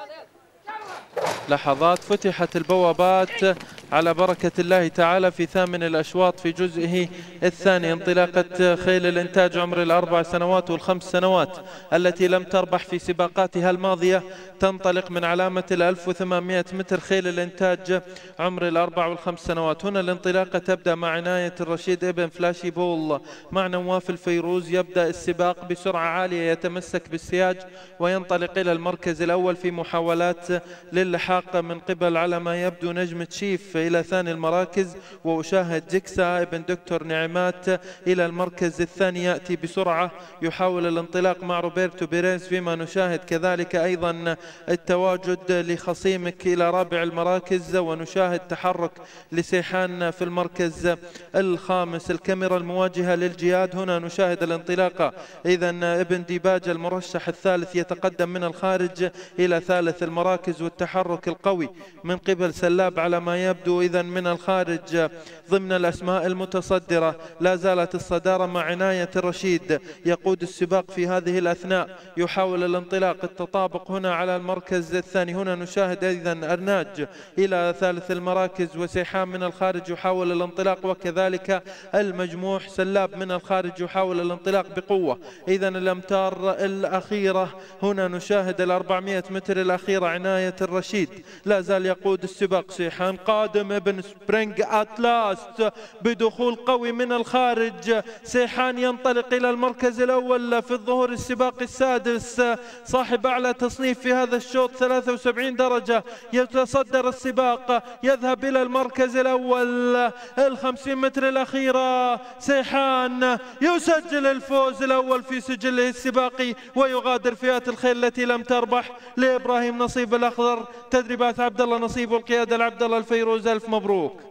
Cuidado, Leandro. لحظات فتحت البوابات على بركة الله تعالى في ثامن الأشواط في جزئه الثاني انطلاقة خيل الإنتاج عمر الأربع سنوات والخمس سنوات التي لم تربح في سباقاتها الماضية. تنطلق من علامة ال 1800 متر خيل الإنتاج عمر الأربع والخمس سنوات. هنا الانطلاقة تبدأ مع عناية الرشيد ابن فلاشي بول. مع نواف الفيروز يبدأ السباق بسرعة عالية يتمسك بالسياج وينطلق إلى المركز الأول في محاولات للحاق من قبل على ما يبدو نجم تشيف إلى ثاني المراكز وأشاهد جكسا ابن دكتور نعمات إلى المركز الثاني يأتي بسرعة. يحاول الانطلاق مع روبرتو بيريز فيما نشاهد كذلك أيضا التواجد لخصيمك إلى رابع المراكز ونشاهد تحرك لسيحان في المركز الخامس. الكاميرا المواجهة للجياد هنا نشاهد الانطلاقة إذا ابن ديباج المرشح الثالث يتقدم من الخارج إلى ثالث المراكز. والتحرك القوي من قبل سلاب على ما يبدو إذا من الخارج ضمن الأسماء المتصدرة. لا زالت الصدارة مع عناية الرشيد. يقود السباق في هذه الأثناء. يحاول الانطلاق التطابق هنا على المركز الثاني. هنا نشاهد أيضا أرناج إلى ثالث المراكز وسيحان من الخارج يحاول الانطلاق وكذلك المجموح سلاب من الخارج يحاول الانطلاق بقوة. إذا الأمتار الأخيرة. هنا نشاهد ال 400 متر الأخيرة عناية الرشيد. لا زال يقود السباق سيحان قادم ابن Spring At Last بدخول قوي من الخارج. سيحان ينطلق إلى المركز الأول في الظهور السباق السادس. صاحب أعلى تصنيف في هذا الشوط 73 درجة. يتصدر السباق يذهب إلى المركز الأول. الخمسين متر الأخيرة سيحان يسجل الفوز الأول في سجله السباقي ويغادر فئات الخيل التي لم تربح لإبراهيم نصيب الأخضر. تدريبات عبد الله نصيب والقيادة لعبد الله الفيروز ألف مبروك.